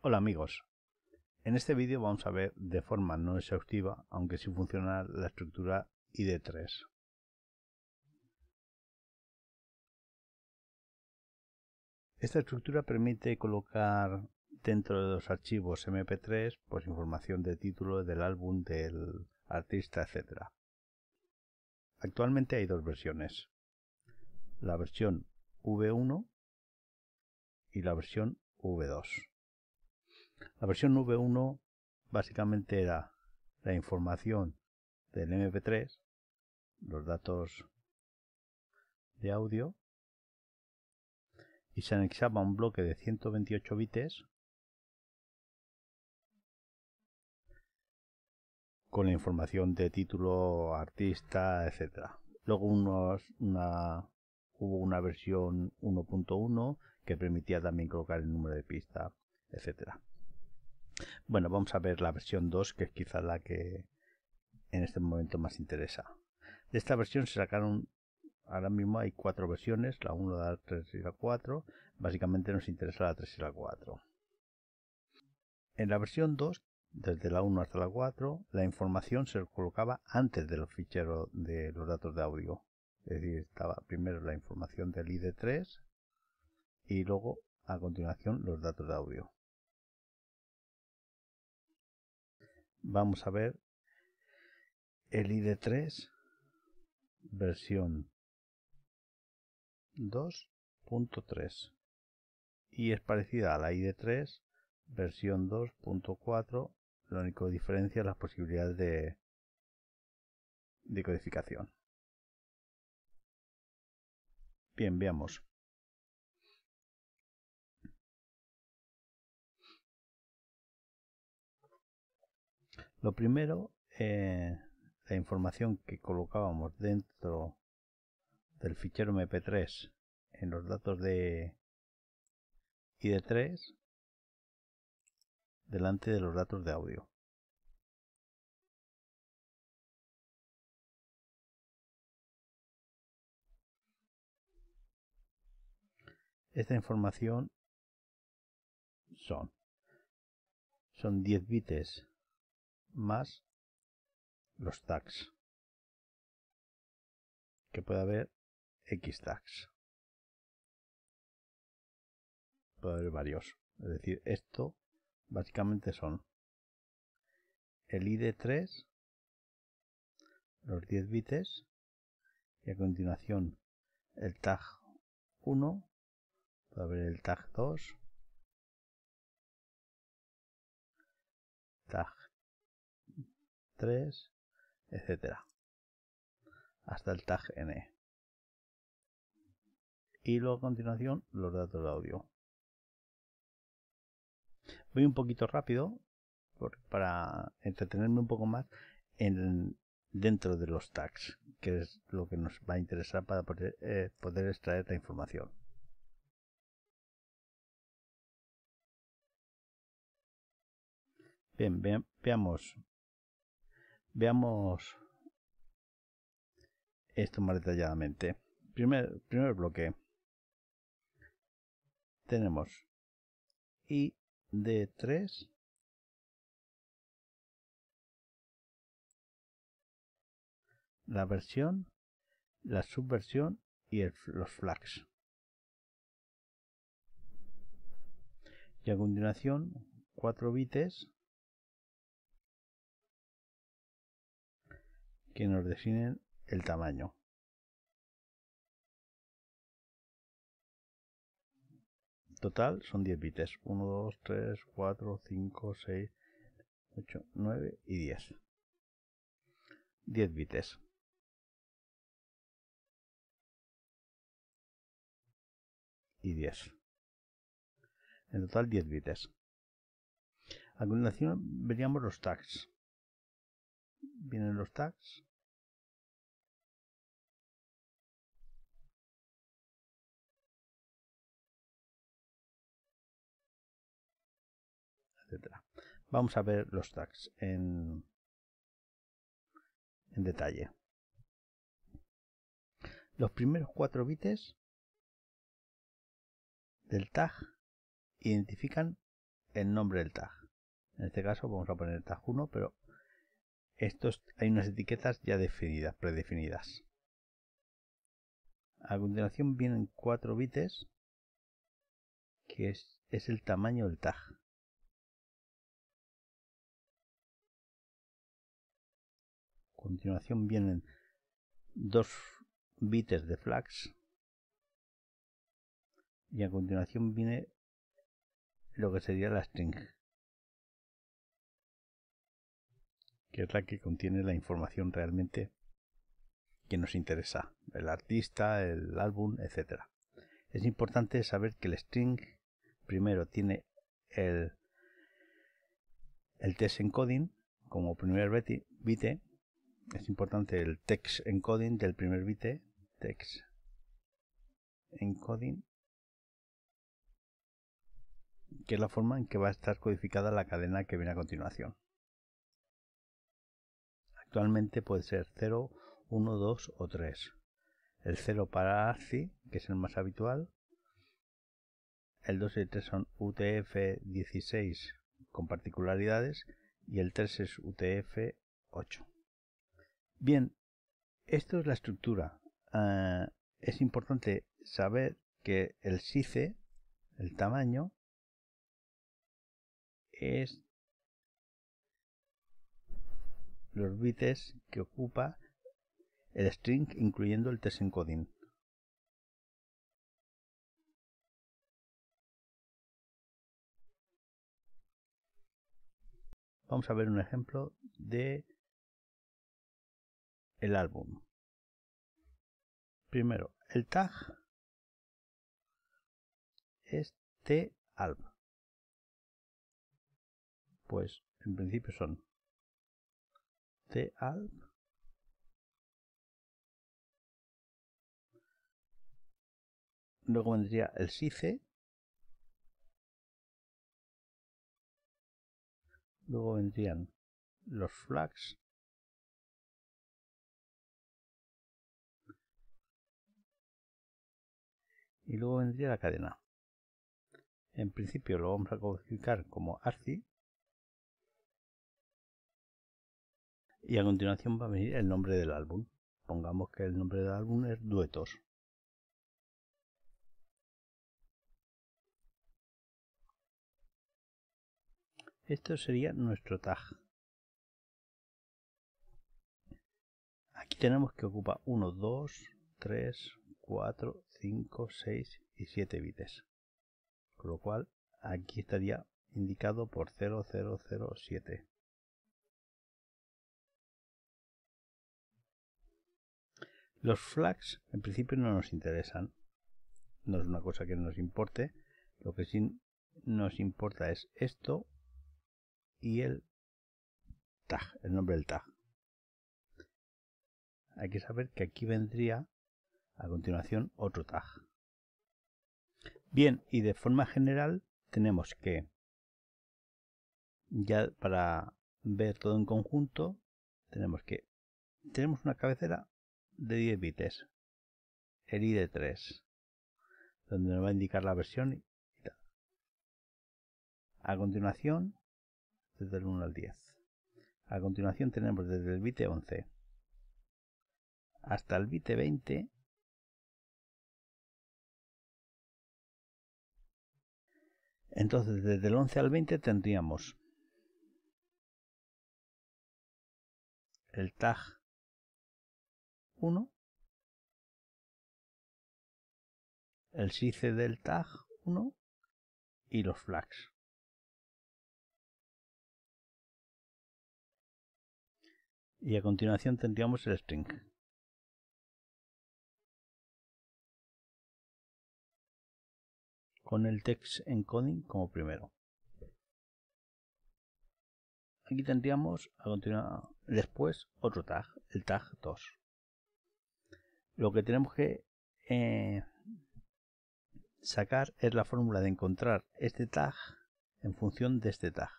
Hola amigos, en este vídeo vamos a ver de forma no exhaustiva, aunque sí funciona la estructura ID3. Esta estructura permite colocar dentro de los archivos MP3 pues información de título del álbum, del artista, etc. Actualmente hay dos versiones, la versión V1 y la versión V2. La versión V1 básicamente era la información del MP3, los datos de audio, y se anexaba un bloque de 128 bits con la información de título, artista, etc. Luego hubo una versión 1.1 que permitía también colocar el número de pista, etcétera. Bueno, vamos a ver la versión 2, que es quizá la que en este momento más interesa. De esta versión se sacaron, ahora mismo hay cuatro versiones, la 1, la 3 y la 4. Básicamente nos interesa la 3 y la 4. En la versión 2, desde la 1 hasta la 4, la información se colocaba antes de los ficheros de los datos de audio. Es decir, estaba primero la información del ID3 y luego a continuación los datos de audio. Vamos a ver. El ID3 versión 2.3 y es parecida a la ID3 versión 2.4 la única diferencia es las posibilidades de, de codificación. Bien veamos Lo primero, eh, la información que colocábamos dentro del fichero MP3 en los datos de ID3 delante de los datos de audio. Esta información son son 10 bits más los tags. Que puede haber x tags. Puede haber varios. Es decir esto básicamente son el id3 los 10 bits y a continuación el tag 1 puede haber el tag 2 tag 3, etcétera, hasta el tag n. Y luego a continuación los datos de audio. Voy un poquito rápido para entretenerme un poco más en, dentro de los tags, que es lo que nos va a interesar para poder, eh, poder extraer la información. Bien, veamos Veamos esto más detalladamente. Primer, primer bloque. Tenemos ID3 la versión, la subversión y los flags. Y a continuación, 4 bits que nos definen el tamaño. Total son 10 bits. 1, 2, 3, 4, 5, 6, 8, 9 y 10. 10 bits. Y 10. En total 10 bits. A continuación veríamos los tags. Vienen los tags. Vamos a ver los tags en, detalle. Los primeros cuatro bits del tag identifican el nombre del tag. En este caso vamos a poner el tag 1, pero estos hay unas etiquetas ya definidas, predefinidas. A continuación vienen cuatro bits que es el tamaño del tag. Continuación vienen dos bits de flags y a continuación viene lo que sería la string que es la que contiene la información realmente que nos interesa el artista, el álbum, etc. Es importante saber que el string primero tiene el, el text encoding como primer bit. Es importante el text encoding del primer bit. Text encoding que es la forma en que va a estar codificada la cadena que viene a continuación. Actualmente puede ser 0, 1, 2 o 3. El 0 para ASCII, que es el más habitual. El 2 y el 3 son UTF-16 con particularidades y el 3 es UTF-8. Bien, esto es la estructura. Uh, es importante saber que el SICE, el tamaño, es los bits que ocupa el string incluyendo el test encoding. Vamos a ver un ejemplo de el álbum. Primero, el tag es talb pues en principio son talp luego vendría el sice luego vendrían los flags y luego vendría la cadena en principio lo vamos a codificar como ARCI Y a continuación va a venir el nombre del álbum. Pongamos que el nombre del álbum es Duetos. Esto sería nuestro tag. Aquí tenemos que ocupa 1, 2, 3, 4, 5, 6 y 7 bits. Con lo cual aquí estaría indicado por 0007. Los flags en principio no nos interesan. No es una cosa que nos importe. Lo que sí nos importa es esto y el tag, el nombre del tag. Hay que saber que aquí vendría a continuación otro tag. Bien, y de forma general tenemos que ya para ver todo en conjunto tenemos que tenemos una cabecera de 10 bits, el ID 3, donde nos va a indicar la versión y tal. A continuación, desde el 1 al 10. A continuación tenemos desde el bit 11 hasta el bit 20 Entonces, desde el 11 al 20 tendríamos el tag 1, el SICE del tag 1 y los flags. Y a continuación tendríamos el string. Con el text encoding como primero. Aquí tendríamos a continuar después otro tag, el tag 2 lo que tenemos que eh, sacar es la fórmula de encontrar este tag en función de este tag.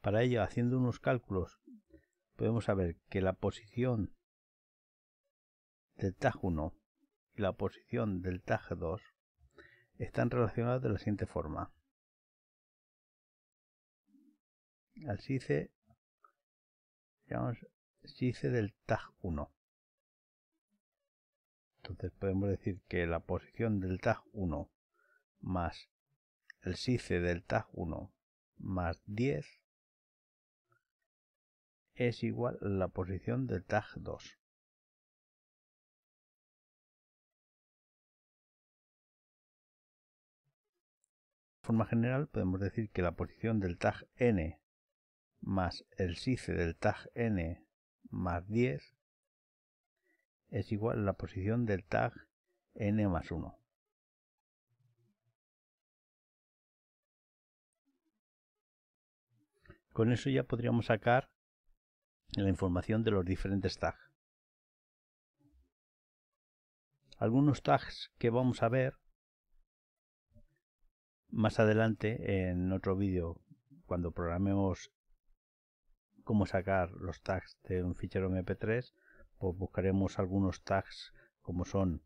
Para ello, haciendo unos cálculos, podemos saber que la posición del tag 1 y la posición del TAG2 están relacionadas de la siguiente forma. Al SICE llamamos SICE del TAG1. Entonces podemos decir que la posición del TAG1 más el SICE del TAG1 más 10 es igual a la posición del TAG2. Forma general podemos decir que la posición del tag n más el SICE del tag n más 10 es igual a la posición del tag n más 1. Con eso ya podríamos sacar la información de los diferentes tags. Algunos tags que vamos a ver más adelante en otro vídeo cuando programemos cómo sacar los tags de un fichero mp3 pues buscaremos algunos tags como son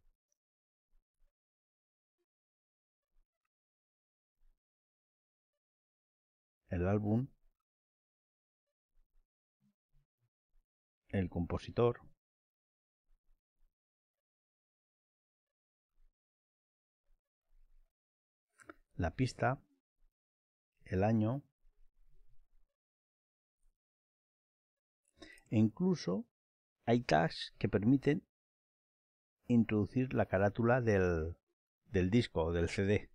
el álbum, el compositor, la pista, el año, e incluso hay tags que permiten introducir la carátula del, del disco o del CD.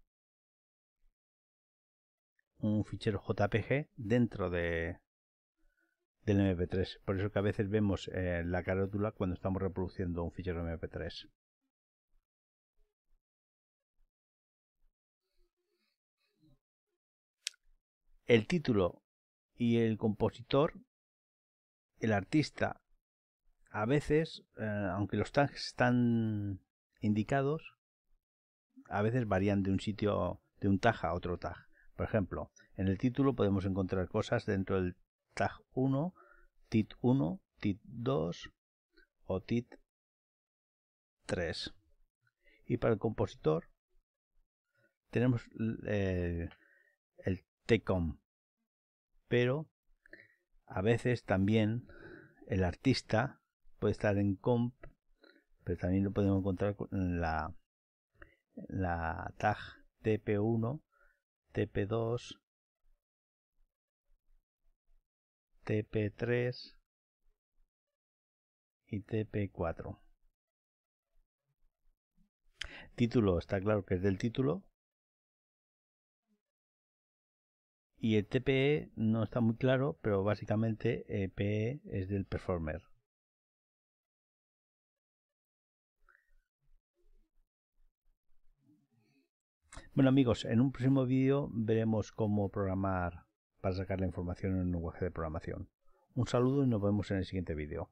Un fichero JPG dentro de, del MP3. Por eso que a veces vemos eh, la carátula cuando estamos reproduciendo un fichero MP3. El título y el compositor, el artista a veces, eh, aunque los tags están indicados, a veces varían de un sitio, de un tag a otro tag. Por ejemplo, en el título podemos encontrar cosas dentro del tag 1, tit 1, tit 2 o tit 3. Y para el compositor tenemos eh, TECOM, pero a veces también el artista puede estar en comp, pero también lo podemos encontrar en la, la tag TP1, TP2, TP3 y TP4. Título, está claro que es del título. Y el TPE no está muy claro, pero básicamente PE es del performer. Bueno amigos, en un próximo vídeo veremos cómo programar para sacar la información en un lenguaje de programación. Un saludo y nos vemos en el siguiente vídeo.